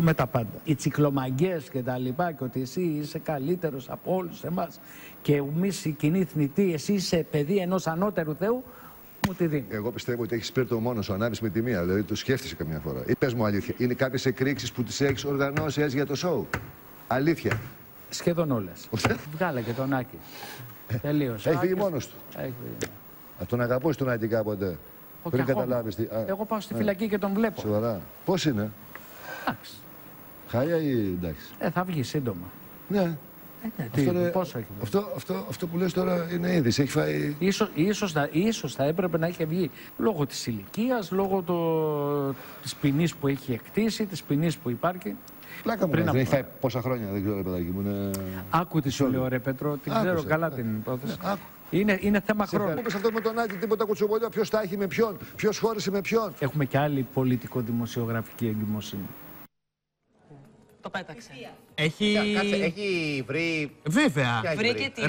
με τα πάντα. Οι τσικλομαγκές και τα λοιπά και ότι εσύ είσαι καλύτερος από όλους εμάς και εμείς οι κοινοί θνητοί, εσύ είσαι παιδί ενός ανώτερου Θεού, μου τη δίνεις. Εγώ πιστεύω ότι έχεις σπίρτο μόνος σου, ανάβει με τη μία. Δηλαδή το σκέφτεσαι καμιά φορά. Ή πες μου αλήθεια, είναι κάποιες εκρήξεις που τις έχεις οργανώσει έτσι για το σοου. Αλήθεια. Σχεδόν όλες. Βγάλε και τον Άκη. Τελείω. Έχει φύγει μόνος του. Α, τον αγαπούσε τον Άκη κάποτε. Πριν καταλάβεις τι. Α, Εγώ πάω στη ναι. φυλακή και τον βλέπω. Σοβαρά. Πώς είναι, Εντάξει. Χάλια ή εντάξει. Ε, θα βγει σύντομα. Ναι. Ε, ναι, τι, Αυτό, είναι- πόσο έχει βγει; αυτό, αυτό, αυτό που λες τώρα είναι είδηση. Έχει φάει. Ίσως, ίσως, θα, ίσως θα έπρεπε να είχε βγει λόγω της ηλικίας, λόγω το, της ποινής που έχει εκτίσει, της ποινής που υπάρχει. Πλάκα μου. Πριν Δεν από- έχει φάει πόσα χρόνια, δεν ξέρω, ρε παιδάκι μου. Είναι... Άκου τι σου Sorry. λέω ρε Πέτρο, την Άκουσα. ξέρω καλά την υπόθεση. Άκου. Είναι, είναι θέμα χρόνου. Μου είπες αυτό με τον Άκη, τίποτα κουτσομπολιά. Ποιος τα έχει με ποιον, ποιος χώρισε με ποιον. Έχουμε και άλλη πολιτικο-δημοσιογραφική εγκυμοσύνη. Το πέταξε. Έχει. Κάτσε, έχει βρει. Βέβαια. Ποια έχει Βρήκε τη